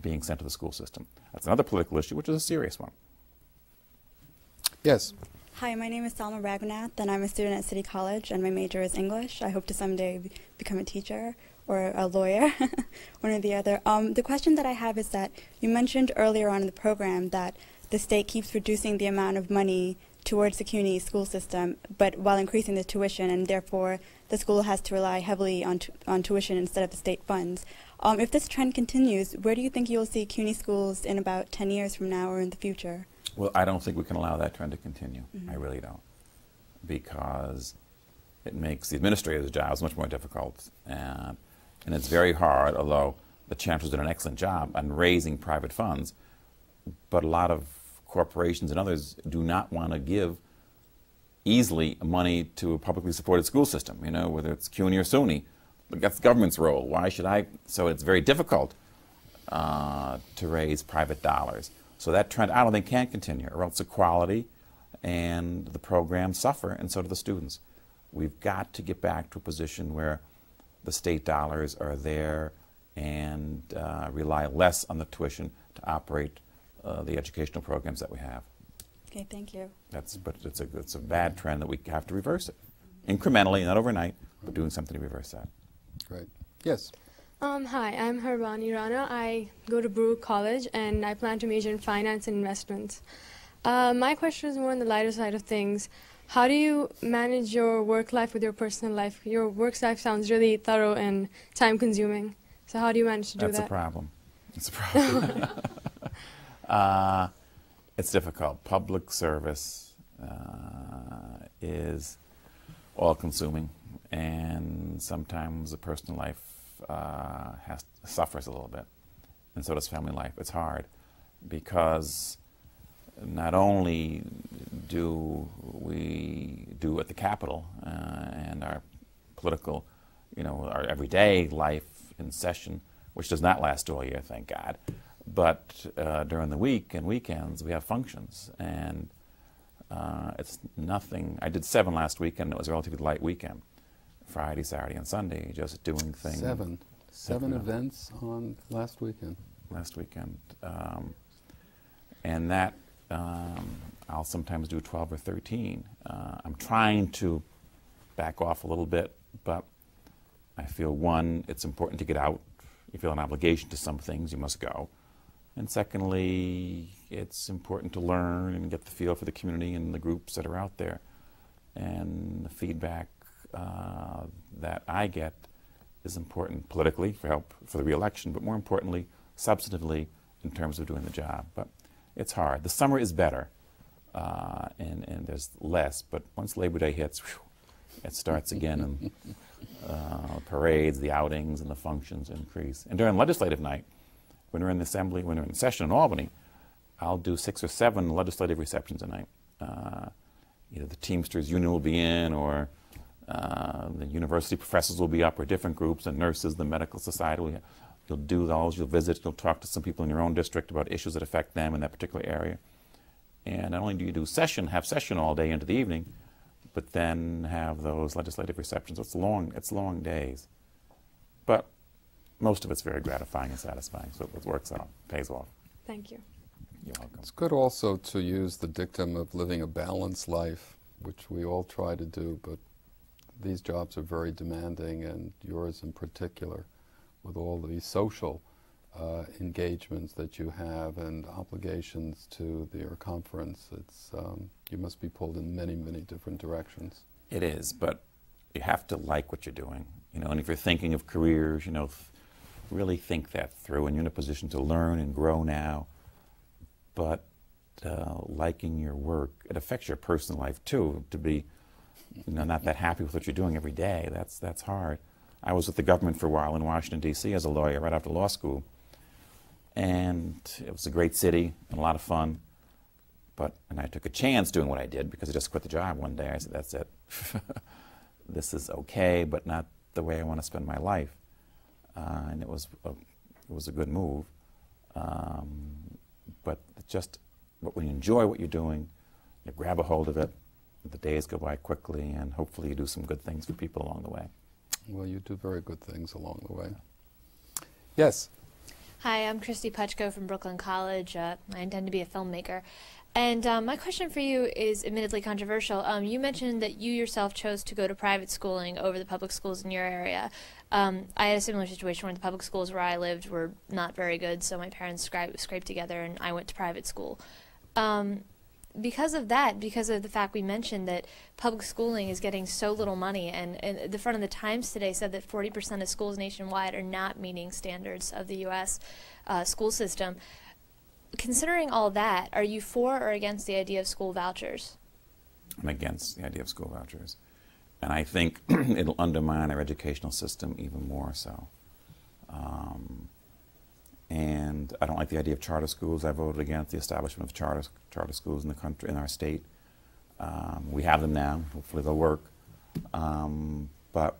being sent to the school system. That's another political issue, which is a serious one.
Yes.
Hi, my name is Salma Raghunath, and I'm a student at City College, and my major is English. I hope to someday be- become a teacher or a lawyer, one or the other. Um, the question that I have is that you mentioned earlier on in the program that the state keeps reducing the amount of money towards the CUNY school system, but while increasing the tuition, and therefore the school has to rely heavily on, tu- on tuition instead of the state funds. Um, if this trend continues, where do you think you'll see CUNY schools in about 10 years from now or in the future?
Well, I don't think we can allow that trend to continue. I really don't. Because it makes the administrator's jobs much more difficult. And, and it's very hard, although the chancellor's done an excellent job on raising private funds. But a lot of corporations and others do not want to give easily money to a publicly supported school system, you know, whether it's CUNY or SUNY. But that's the government's role. Why should I? So it's very difficult uh, to raise private dollars. So that trend, I don't think, can continue, or else the quality and the programs suffer, and so do the students. We've got to get back to a position where the state dollars are there and uh, rely less on the tuition to operate uh, the educational programs that we have.
Okay, thank you.
That's, but it's a, it's a bad trend that we have to reverse it. Incrementally, not overnight, but doing something to reverse that.
Great. Yes.
Um, hi, I'm Harbani Rana. I go to Baruch College and I plan to major in finance and investments. Uh, my question is more on the lighter side of things. how do you manage your work life with your personal life? Your work life sounds really thorough and time consuming. So how do you manage to do
That's
that?
a problem. It's a problem. uh, it's difficult. Public service uh, is all consuming, and sometimes the personal life uh, has suffers a little bit, and so does family life. It's hard because not only do we do at the capital uh, and our political, you know, our everyday life in session, which does not last all year, thank God, but uh, during the week and weekends we have functions, and uh, it's nothing. I did seven last weekend. It was a relatively light weekend, Friday, Saturday, and Sunday, just doing things.
Seven. Seven
Seven.
events on last weekend.
last weekend. Um, and that, um, I'll sometimes do 12 or 13. Uh, I'm trying to back off a little bit, but I feel one, it's important to get out. You feel an obligation to some things, you must go. And secondly, it's important to learn and get the feel for the community and the groups that are out there. And the feedback uh, that I get is important politically for help for the reelection, but more importantly, substantively in terms of doing the job. But it's hard. The summer is better, uh, and, and there's less, but once Labor Day hits, whew, it starts again, and uh, parades, the outings, and the functions increase. And during legislative night, when we're in the assembly, when we're in session in Albany, I'll do six or seven legislative receptions a night. Uh, either the Teamsters Union will be in, or uh, the university professors will be up, or different groups, and nurses, the medical society. Will, you'll do those, you'll visit, you'll talk to some people in your own district about issues that affect them in that particular area. And not only do you do session, have session all day into the evening, but then have those legislative receptions. It's long, it's long days. But most of it's very gratifying and satisfying, so it works out, pays off.
Thank you.
You're welcome.
It's good also to use the dictum of living a balanced life, which we all try to do, but these jobs are very demanding, and yours in particular, with all the social uh, engagements that you have and obligations to the, your conference. It's um, you must be pulled in many, many different directions.
It is, but you have to like what you're doing. You know, and if you're thinking of careers, you know, really think that through. And you're in a position to learn and grow now. But uh, liking your work, it affects your personal life too. To be, you know, not that happy with what you're doing every day, that's that's hard. I was with the government for a while in Washington D.C. as a lawyer right after law school, and it was a great city and a lot of fun. But and I took a chance doing what I did because I just quit the job one day. I said, "That's it. this is okay, but not the way I want to spend my life." Uh, and it was a, it was a good move. Um, but just but when you enjoy what you're doing, you grab a hold of it. The days go by quickly, and hopefully you do some good things for people along the way.
Well, you do very good things along the way. Yes.
Hi, I'm Christy Putchko from Brooklyn College. Uh, I intend to be a filmmaker. And um, my question for you is admittedly controversial. Um, you mentioned that you yourself chose to go to private schooling over the public schools in your area. Um, I had a similar situation where the public schools where I lived were not very good, so my parents scraped, scraped together and I went to private school. Um, because of that, because of the fact we mentioned that public schooling is getting so little money, and, and the front of the Times today said that 40% of schools nationwide are not meeting standards of the U.S. Uh, school system. Considering all that, are you for or against the idea of school vouchers?
I'm against the idea of school vouchers. And I think it'll undermine our educational system even more so. Um, and I don't like the idea of charter schools. I voted against the establishment of charter, charter schools in the country, in our state. Um, we have them now. Hopefully they'll work. Um, but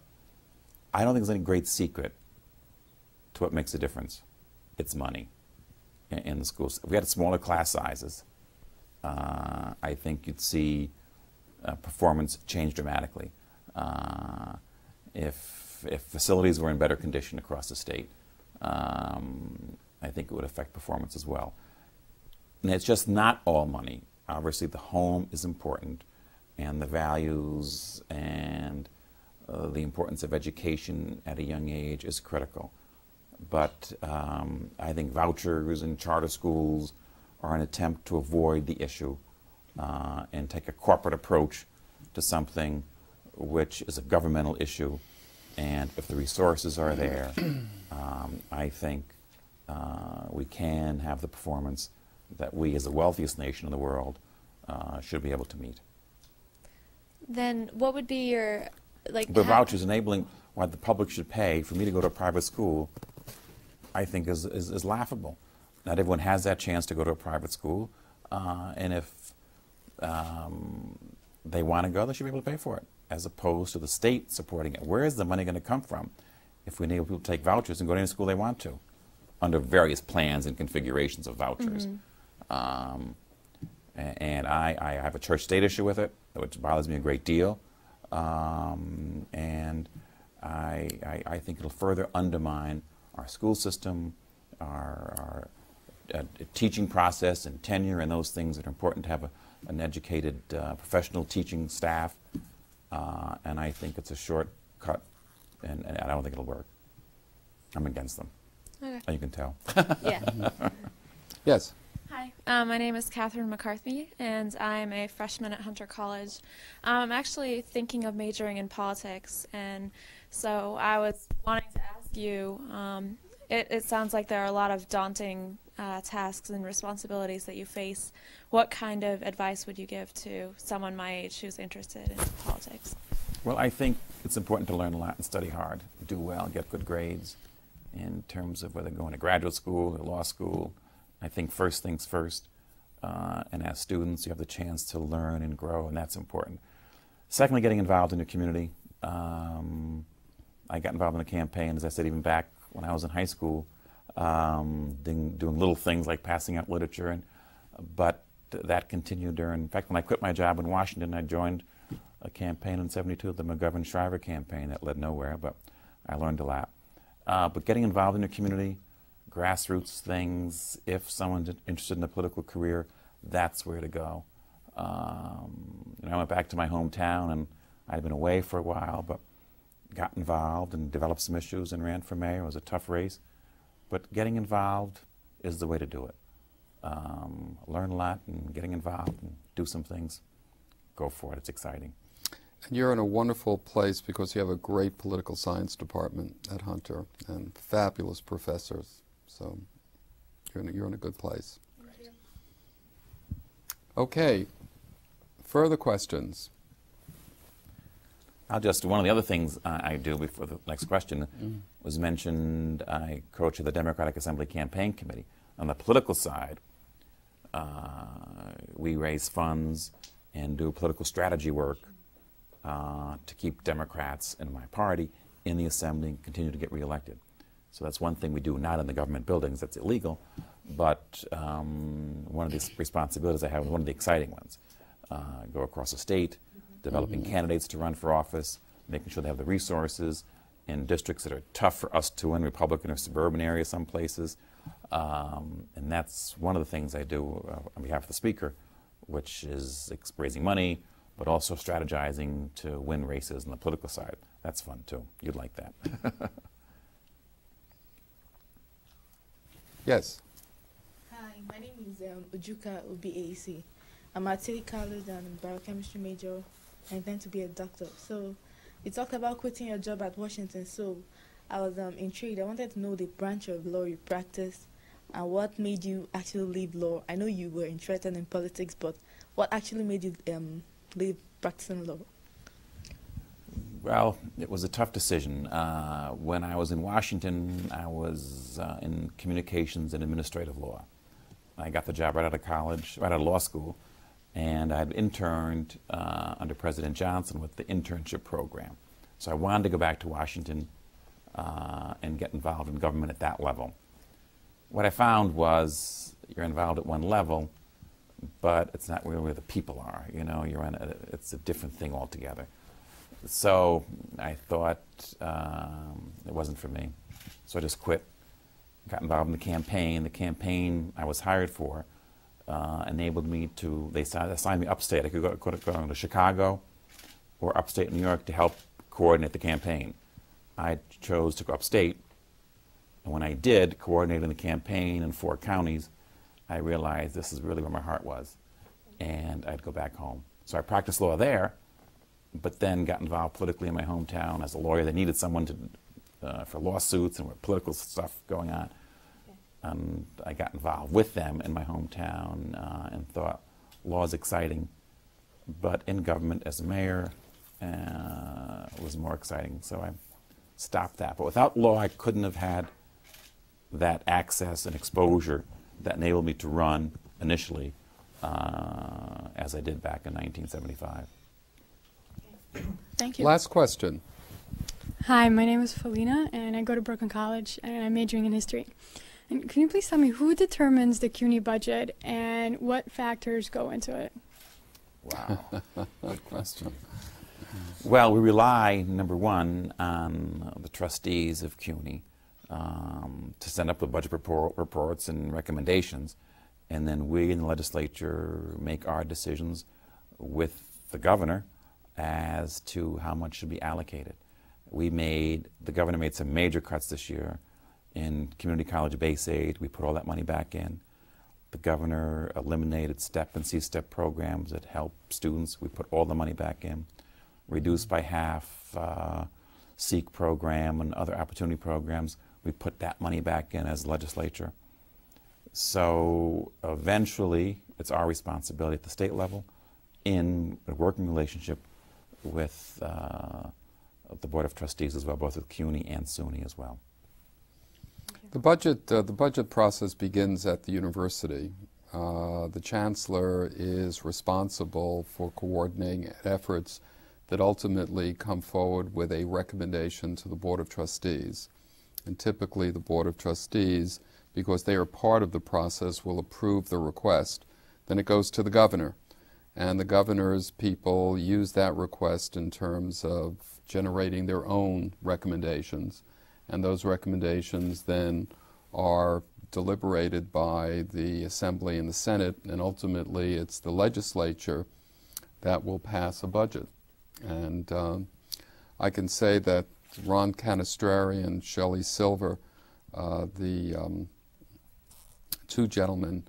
I don't think there's any great secret to what makes a difference. It's money in, in the schools. If we had smaller class sizes, uh, I think you'd see uh, performance change dramatically. Uh, if, if facilities were in better condition across the state, um, I think it would affect performance as well. And it's just not all money. Obviously, the home is important, and the values and uh, the importance of education at a young age is critical. But um, I think vouchers and charter schools are an attempt to avoid the issue uh, and take a corporate approach to something which is a governmental issue, and if the resources are there, um, I think uh, we can have the performance that we, as the wealthiest nation in the world, uh, should be able to meet.
Then what would be your like?
But
how-
vouchers enabling what the public should pay for me to go to a private school, I think is, is, is laughable. Not everyone has that chance to go to a private school, uh, and if um, they want to go, they should be able to pay for it, as opposed to the state supporting it. Where is the money going to come from if we enable people to take vouchers and go to any school they want to, under various plans and configurations of vouchers? Um, and I, I have a church state issue with it, which bothers me a great deal. Um, and I, I, I think it'll further undermine our school system, our, our uh, teaching process and tenure, and those things that are important to have a, an educated uh, professional teaching staff. Uh, and I think it's a shortcut, and, and I don't think it'll work. I'm against them.
Okay.
You can tell.
Yeah.
Yes.
Hi, uh, my name is Catherine McCarthy, and I'm a freshman at Hunter College. Um, I'm actually thinking of majoring in politics, and so I was wanting to ask you. Um, it, it sounds like there are a lot of daunting uh, tasks and responsibilities that you face. What kind of advice would you give to someone my age who's interested in politics?
Well, I think it's important to learn a lot and study hard, do well, get good grades in terms of whether going to graduate school or law school. I think first things first. Uh, and as students, you have the chance to learn and grow, and that's important. Secondly, getting involved in your community. Um, I got involved in a campaign, as I said, even back when I was in high school, um, doing, doing little things like passing out literature. And, but that continued during, in fact, when I quit my job in Washington, I joined a campaign in 72, the McGovern Shriver campaign that led nowhere, but I learned a lot. Uh, but getting involved in your community, grassroots things, if someone's interested in a political career, that's where to go. Um, I went back to my hometown and I'd been away for a while, but got involved and developed some issues and ran for mayor. It was a tough race. But getting involved is the way to do it. Um, learn a lot and getting involved and do some things. Go for it. It's exciting.
And you're in a wonderful place because you have a great political science department at Hunter and fabulous professors. So you're in a, you're in a good place. Okay. Further questions?
I'll just, one of the other things I do before the next question was mentioned, I co-chair the Democratic Assembly Campaign Committee. On the political side, uh, we raise funds and do political strategy work uh, to keep Democrats in my party in the Assembly and continue to get reelected. So that's one thing we do, not in the government buildings, that's illegal, but um, one of the responsibilities I have is one of the exciting ones. Uh, go across the state, developing candidates to run for office, making sure they have the resources in districts that are tough for us to win, Republican or suburban areas, some places. Um, and that's one of the things I do uh, on behalf of the Speaker, which is ex- raising money, but also strategizing to win races on the political side. That's fun too. You'd like that.
Yes.
Hi, my name is um, Ujuka Obi I'm at City College and I'm a biochemistry major. I intend to be a doctor. So, you talked about quitting your job at Washington. So, I was um, intrigued. I wanted to know the branch of law you practice and what made you actually leave law. I know you were interested in politics, but what actually made you um, leave practicing law?
Well, it was a tough decision. Uh, when I was in Washington, I was uh, in communications and administrative law. I got the job right out of college, right out of law school, and I had interned uh, under President Johnson with the internship program. So I wanted to go back to Washington uh, and get involved in government at that level. What I found was you're involved at one level, but it's not really where the people are. You know, you're in a, it's a different thing altogether. So I thought um, it wasn't for me. So I just quit. Got involved in the campaign. The campaign I was hired for uh, enabled me to, they assigned me upstate. I could go, go, go to Chicago or upstate New York to help coordinate the campaign. I chose to go upstate. And when I did, coordinating the campaign in four counties, I realized this is really where my heart was. And I'd go back home. So I practiced law there, but then got involved politically in my hometown as a lawyer. They needed someone to, uh, for lawsuits and political stuff going on. And I got involved with them in my hometown uh, and thought law is exciting, but in government as a mayor uh, was more exciting. So I stopped that. But without law, I couldn't have had that access and exposure that enabled me to run initially uh, as I did back in 1975.
Thank you.
Last question.
Hi, my name is Felina, and I go to Brooklyn College, and I'm majoring in history. And can you please tell me who determines the CUNY budget and what factors go into it?
Wow.
Good question.
Well, we rely, number one, on the trustees of CUNY um, to send up the budget report, reports and recommendations, and then we in the legislature make our decisions with the governor as to how much should be allocated. We made, the governor made some major cuts this year in community college base aid. We put all that money back in. The governor eliminated STEP and C-STEP programs that help students. We put all the money back in. Reduced by half uh, SEEK program and other opportunity programs. We put that money back in as legislature. So eventually, it's our responsibility at the state level in a working relationship with uh, the Board of Trustees as well, both with CUNY and SUNY as well.
The budget, uh, the budget process begins at the university. Uh, the chancellor is responsible for coordinating efforts that ultimately come forward with a recommendation to the Board of Trustees. And typically, the Board of Trustees, because they are part of the process, will approve the request. Then it goes to the governor. And the governor's people use that request in terms of generating their own recommendations. And those recommendations then are deliberated by the Assembly and the Senate, and ultimately it's the legislature that will pass a budget. And um, I can say that Ron Canestrari and Shelley Silver, uh, the um, two gentlemen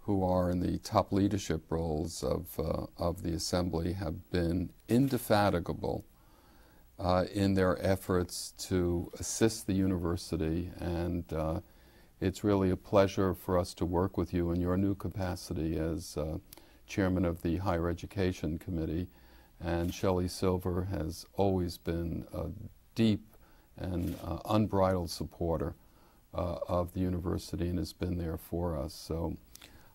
who are in the top leadership roles of, uh, of the Assembly, have been indefatigable uh, in their efforts to assist the university. And uh, it's really a pleasure for us to work with you in your new capacity as uh, chairman of the Higher Education Committee. And Shelley Silver has always been a deep and uh, unbridled supporter uh, of the university and has been there for us. So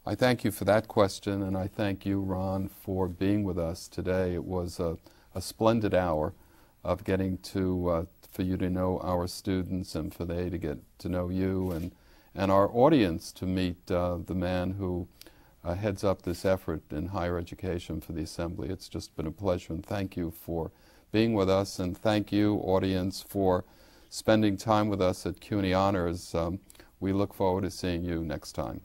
I thank you for that question, and I thank you, Ron, for being with us today. It was a, a splendid hour of getting to, uh, for you to know our students and for they to get to know you and, and our audience to meet uh, the man who uh, heads up this effort in higher education for the Assembly. It's just been a pleasure, and thank you for being with us, and thank you, audience, for spending time with us at CUNY Honors. Um, we look forward to seeing you next time.